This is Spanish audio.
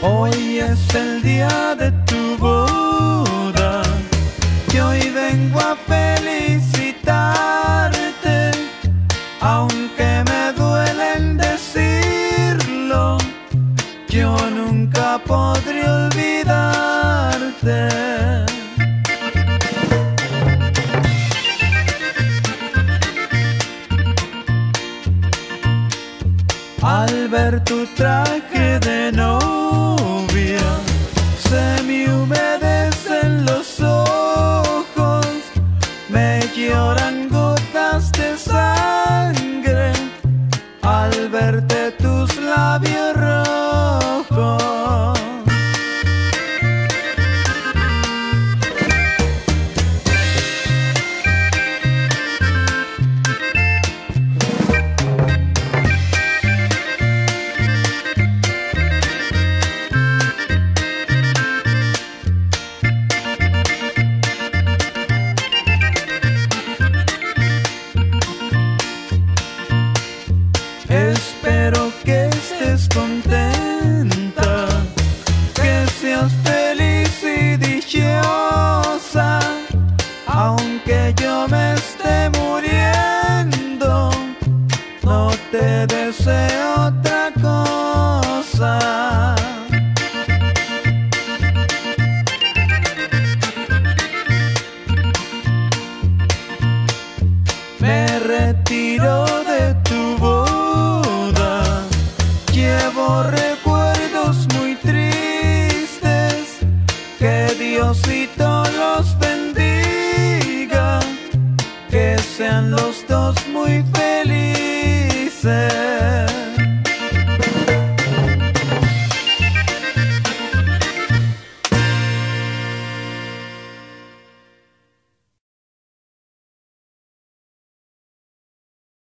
Hoy es el día de tu boda, que hoy vengo a felicitarte, aunque me duele el decirlo, yo nunca podré olvidarte. Al ver tu traje de novia, se me humedecen los ojos, me lloran gotas de sangre. Al verte tus labios contenta, que seas feliz y dichosa, aunque yo me esté muriendo, no te deseo otra cosa. Me retiro recuerdos muy tristes, que Diosito los